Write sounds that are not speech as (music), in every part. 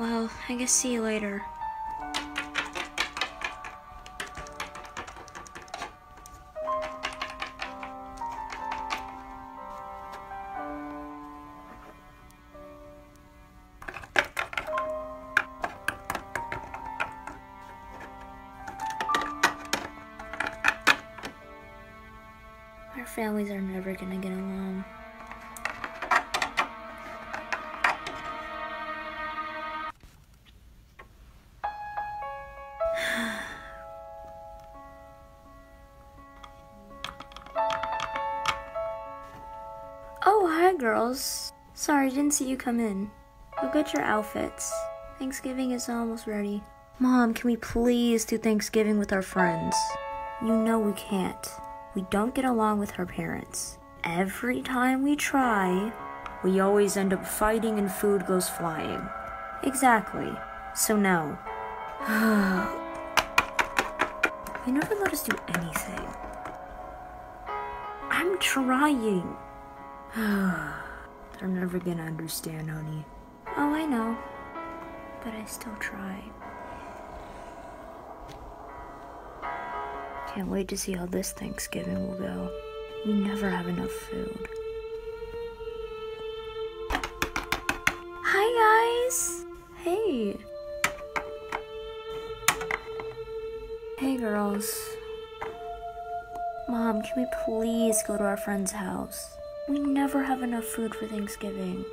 Well, I guess see you later. Our families are never gonna get along. Oh, hi, girls. Sorry, didn't see you come in. Go get your outfits. Thanksgiving is almost ready. Mom, can we please do Thanksgiving with our friends? You know we can't. We don't get along with her parents. Every time we try, we always end up fighting and food goes flying. Exactly. So no. they (sighs) never let us do anything. I'm trying. (sighs) They're never gonna understand, honey. Oh, I know. But I still try. Can't wait to see how this Thanksgiving will go. We never have enough food. Hi, guys! Hey! Hey, girls. Mom, can we please go to our friend's house? We never have enough food for Thanksgiving.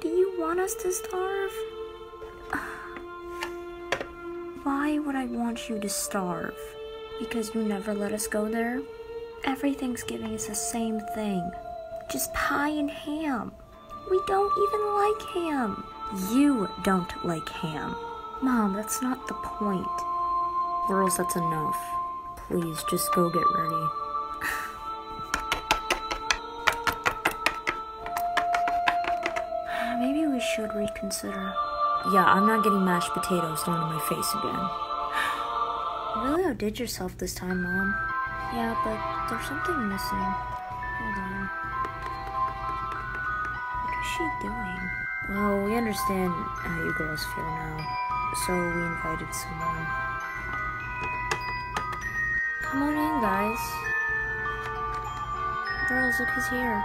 Do you want us to starve? (sighs) Why would I want you to starve? Because you never let us go there? Every Thanksgiving is the same thing. Just pie and ham. We don't even like ham. You don't like ham. Mom, that's not the point. Girls, that's enough. Please, just go get ready. Maybe we should reconsider. Yeah, I'm not getting mashed potatoes thrown in my face again. You (sighs) really outdid yourself this time, Mom. Yeah, but there's something missing. Hold on. What is she doing? Well, we understand how you girls feel now, so we invited someone. Come on in, guys. Girls, look who's here.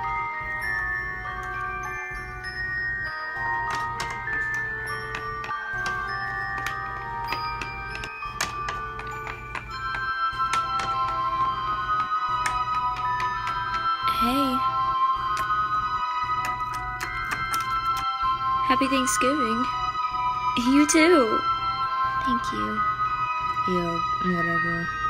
Hey. Happy Thanksgiving. You too. Thank you. Yeah, whatever.